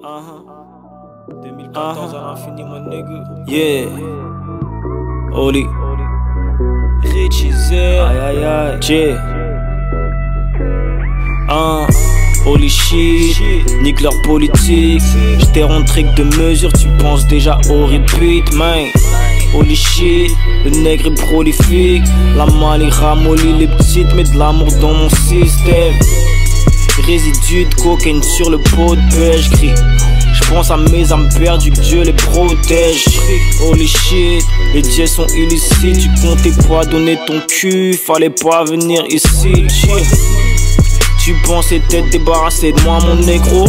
Uh-huh. 2014 à l'infini, mon nigga. Yeah. Oli. Richie Z. Aïe aïe aïe. J. Holy shit, nique leur politique. J't'ai rentré que de mesure, tu penses déjà au repeat, man. Holy shit, le nègre est prolifique. La malle ramollit les petites, met de l'amour dans mon système. Résidus de cocaïne sur le pot de pêche, crie. J'pense à mes âmes perdues, Dieu les protège. Holy shit, les dieux sont illicites. Tu comptais pas donner ton cul, fallait pas venir ici. Tu pensais t'être débarrassé de moi, mon négro?